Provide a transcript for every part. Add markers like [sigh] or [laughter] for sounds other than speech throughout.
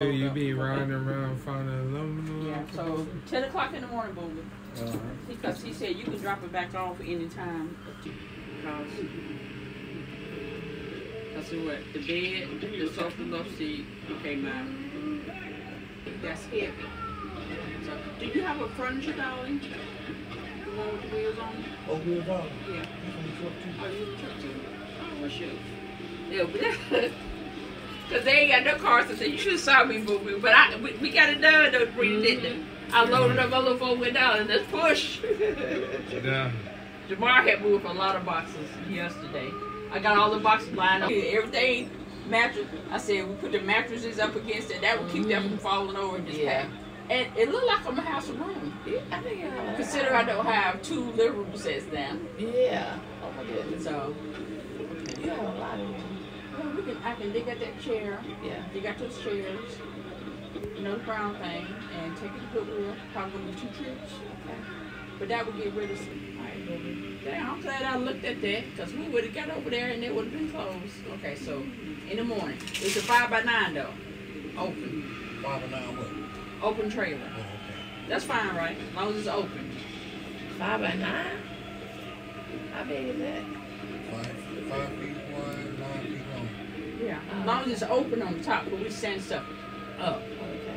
You be riding around finding aluminum. Yeah, so ten o'clock in the morning, boo. Uh, Because he said you can drop it back off anytime. Cause, cause of what? The bed, the sofa, love seat, okay, ma'am. That's heavy. So, do you have a furniture, darling? The one with the wheels on? Oh, we're done. Yeah. You can truck too. Oh, you in the truck too? Oh, well, shoot. Yeah, but [laughs] Cause they ain't got no cars to say you should have saw me moving, but I we, we got it done though. Bree didn't. I loaded up my little four went down and let's push. yeah. Jamar had moved a lot of boxes yesterday. I got all the boxes lined up. Everything mattress. I said we put the mattresses up against it. That would keep them from falling over and just Yeah. pack. And it looked like I'm gonna have some room. Yeah, I think uh, Consider I don't have two living room sets now. Yeah. Oh my goodness. So You have a lot of room. well, we can I can dig out that chair. Yeah. Dig out those chairs. You know the brown thing and take it to Goodwill. Probably gonna be two trips. Okay. But that would get rid of some. Alright, baby. Damn, I'm glad I looked at that because we would have got over there and it would have been closed. Okay, so in the morning. It's a five by nine though. Open. Five by nine what? Open trailer. Oh, okay. That's fine, right? As long as it's open. Five by nine? How big is that? Five, five feet wide, nine feet long. Yeah. As long as it's open on the top, but we send stuff up. Okay.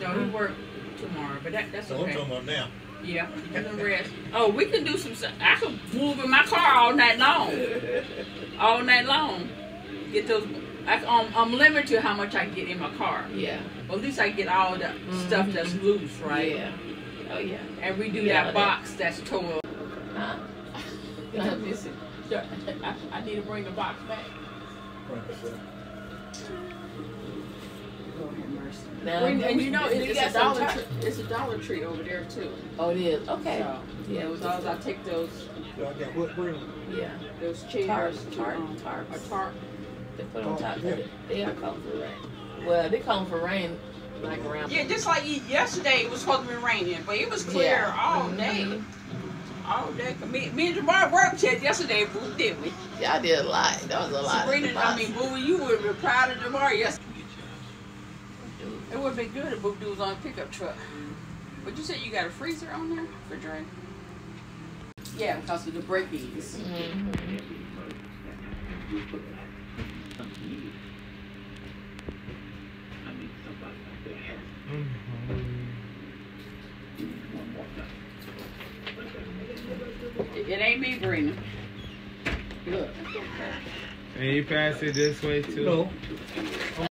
So we work tomorrow, but that, that's So I'm okay. talking about now. Yeah, you can rest. Oh, we can do some stuff. I can move in my car all night long. [laughs] All night long. Get those. I, um, I'm limited to how much I get in my car. Yeah. Well, at least I get all the stuff that's loose, right? Yeah. Oh yeah. And redo Yeah, that that- box that's tore. Huh? I'm missing. I, I need to bring the box back. Now, Bring- and you know, we it, it's a Dollar tar- It's a Dollar Tree over there too. Oh, it is. Okay. So, yeah, as long as I take those Y'all what? Yeah. those chairs, Tarp, to, tarp, um, tarps. a tarp. They put on Oh, top. yeah. They are calling for rain. Well, they calling for rain like around. Yeah, just like yesterday, it was supposed to be raining, but it was clear Yeah. all day. All day. Me, me and Jamar worked yet yesterday, boo, didn't we? Y'all did a lot. That was a lot. Sabrina, of I mean, boo, you would have been proud of Jamar yesterday. It would have been good if Boo was on a pickup truck. But you said you got a freezer on there, refrigerator? Yeah, because of the break-ins. Mhm. It, it ain't me, Brina. Look. And you pass it this way too. No.